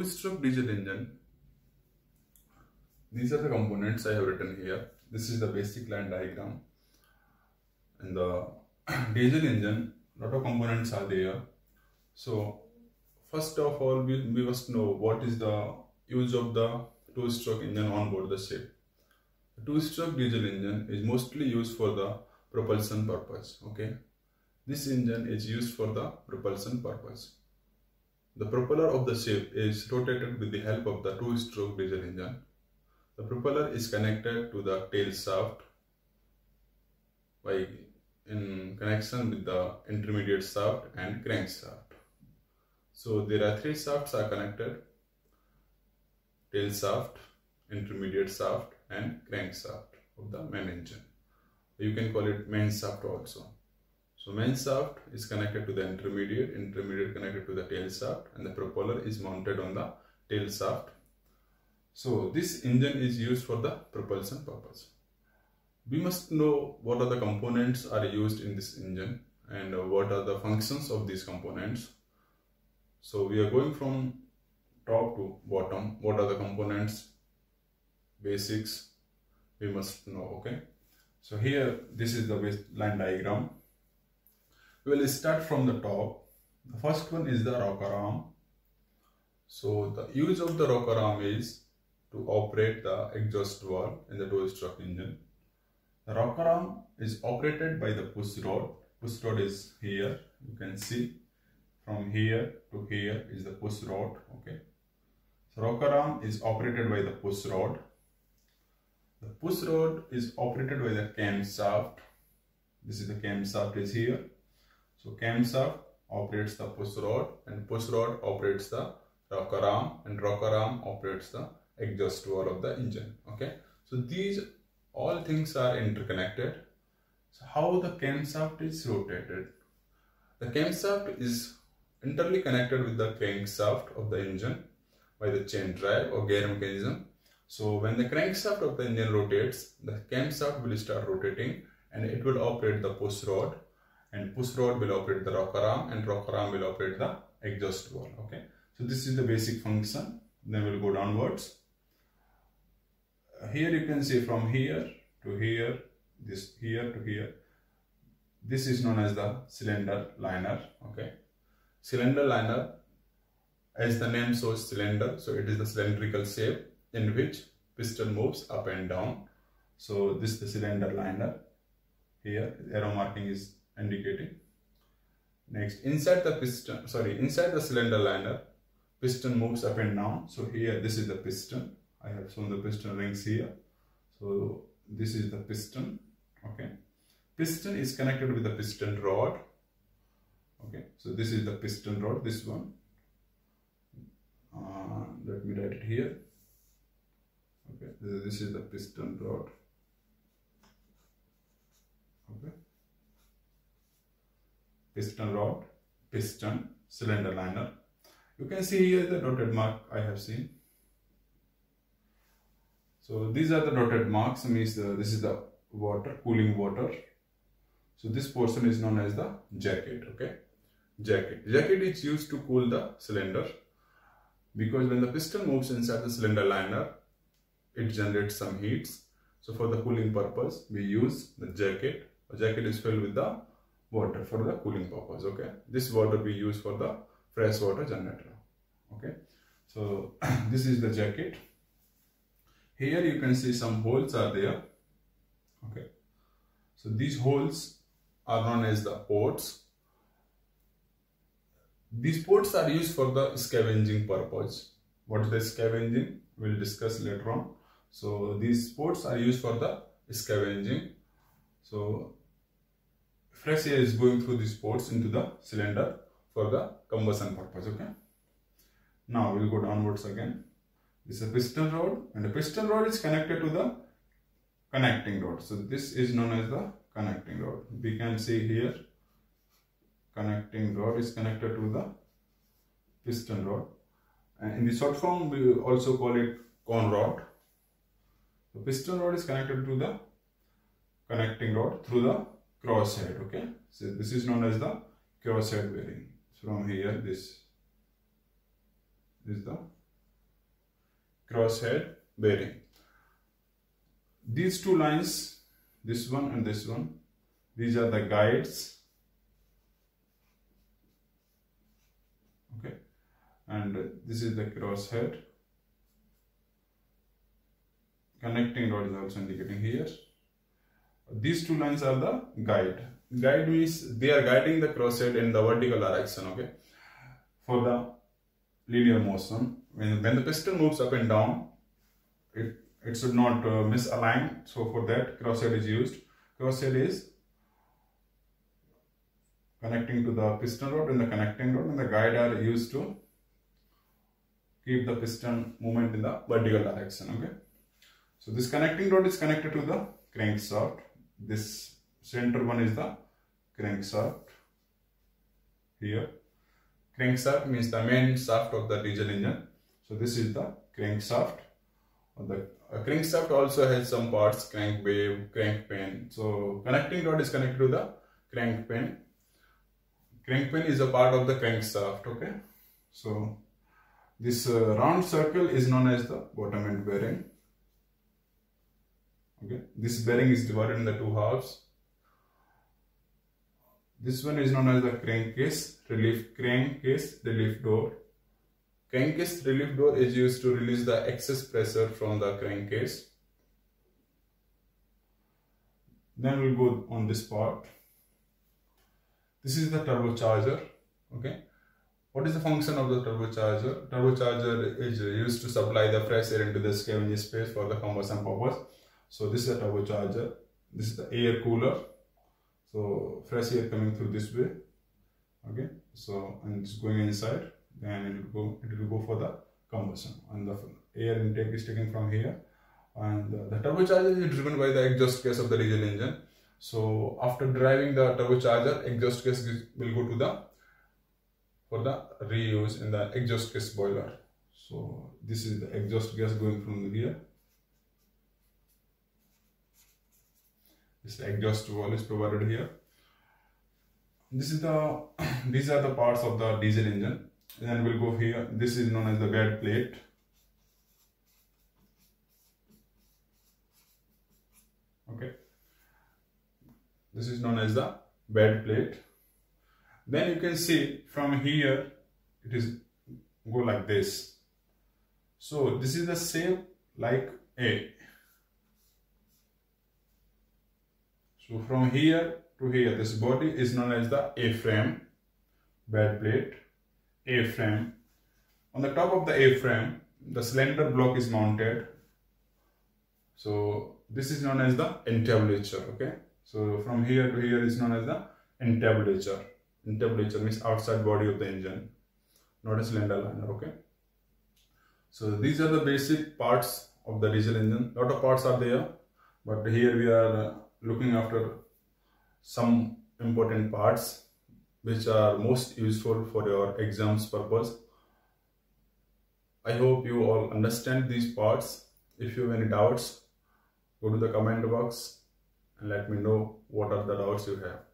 two-stroke diesel engine, these are the components I have written here. This is the basic line diagram. In the diesel engine, lot of components are there. So first of all, we, we must know what is the use of the two-stroke engine on board the ship. The two-stroke diesel engine is mostly used for the propulsion purpose. Okay, this engine is used for the propulsion purpose. The propeller of the ship is rotated with the help of the two-stroke diesel engine. The propeller is connected to the tail shaft by in connection with the intermediate shaft and crankshaft. So there are three shafts are connected, tail shaft, intermediate shaft and crankshaft of the main engine. You can call it main shaft also. So main shaft is connected to the intermediate, intermediate connected to the tail shaft and the propeller is mounted on the tail shaft. So this engine is used for the propulsion purpose. We must know what are the components are used in this engine and what are the functions of these components. So we are going from top to bottom. What are the components, basics we must know, okay? So here, this is the line diagram we will start from the top. The first one is the rocker arm. So the use of the rocker arm is to operate the exhaust valve in the two-stroke engine. The rocker arm is operated by the push rod. Push rod is here. You can see from here to here is the push rod. Okay. So rocker arm is operated by the push rod. The push rod is operated by the camshaft. This is the camshaft is here so camshaft operates the push rod and push rod operates the rocker arm and rocker arm operates the exhaust valve of the engine. Okay. So these all things are interconnected. So how the camshaft is rotated? The camshaft is internally connected with the crankshaft of the engine by the chain drive or gear mechanism. So when the crankshaft of the engine rotates, the camshaft will start rotating and it will operate the push rod and push rod will operate the rocker arm and rocker arm will operate the exhaust valve okay? So this is the basic function. Then we'll go downwards. Uh, here you can see from here to here this here to here. This is known as the cylinder liner okay? Cylinder liner as the name shows cylinder. So it is the cylindrical shape in which piston moves up and down. So this is the cylinder liner. Here arrow marking is indicating. Next, inside the piston, sorry, inside the cylinder liner, piston moves up and down. So here, this is the piston. I have shown the piston rings here. So this is the piston, okay. Piston is connected with the piston rod. Okay, so this is the piston rod, this one. Uh, let me write it here. Okay, this is the piston rod. Okay piston rod, piston, cylinder liner. You can see here the dotted mark I have seen. So these are the dotted marks means the, this is the water, cooling water. So this portion is known as the jacket, okay? Jacket. Jacket is used to cool the cylinder because when the piston moves inside the cylinder liner, it generates some heats. So for the cooling purpose, we use the jacket. A jacket is filled with the water for the cooling purpose okay? This water we use for the fresh water generator okay? So this is the jacket. Here you can see some holes are there okay? So these holes are known as the ports. These ports are used for the scavenging purpose. What is the scavenging? We'll discuss later on. So these ports are used for the scavenging. So fresh air is going through these ports into the cylinder for the combustion purpose okay? Now we'll go downwards again. This is a piston rod and the piston rod is connected to the connecting rod. So this is known as the connecting rod. We can see here connecting rod is connected to the piston rod. And in the short form we also call it con rod. The piston rod is connected to the connecting rod through the crosshead okay so this is known as the crosshead bearing from here this, is the crosshead bearing. These two lines, this one and this one, these are the guides. Okay, and this is the crosshead. Connecting rod is also indicating here. These two lines are the guide. Guide means they are guiding the crosshead in the vertical direction. Okay, for the linear motion. When, when the piston moves up and down, it, it should not uh, misalign. So for that, crosshead is used. Crosshead is connecting to the piston rod and the connecting rod and the guide are used to keep the piston movement in the vertical direction. Okay. So this connecting rod is connected to the crankshaft. This center one is the crankshaft here crankshaft means the main shaft of the diesel engine. So this is the crankshaft. The crankshaft also has some parts, crank web, crank pin. So connecting rod is connected to the crank pin. Crank pin is a part of the crankshaft. Okay. So this uh, round circle is known as the bottom end bearing. Okay. This bearing is divided in the two halves. This one is known as the crankcase, relief crankcase, relief door. Crankcase relief door is used to release the excess pressure from the crankcase. Then we'll go on this part. This is the turbocharger. Okay. What is the function of the turbocharger? Turbocharger is used to supply the fresh air into the scavenging space for the combustion purpose. So this is a turbocharger. This is the air cooler. So fresh air coming through this way. Okay? So and it's going inside. Then it will go it will go for the combustion. And the air intake is taken from here. And the turbocharger is driven by the exhaust gas of the diesel engine. So after driving the turbocharger exhaust gas will go to the for the reuse in the exhaust gas boiler. So this is the exhaust gas going from here this exhaust wall is provided here. This is the these are the parts of the diesel engine. Then we'll go here. This is known as the bed plate. Okay. This is known as the bed plate. Then you can see from here it is go like this. So this is the shape like a So from here to here, this body is known as the A-frame, bed plate, A-frame. On the top of the A-frame, the cylinder block is mounted. So this is known as the entablature, okay? So from here to here is known as the entablature. Entablature means outside body of the engine, not a cylinder liner, okay? So these are the basic parts of the diesel engine. Lot of parts are there, but here we are uh, looking after some important parts which are most useful for your exams purpose. I hope you all understand these parts. If you have any doubts, go to the comment box and let me know what are the doubts you have.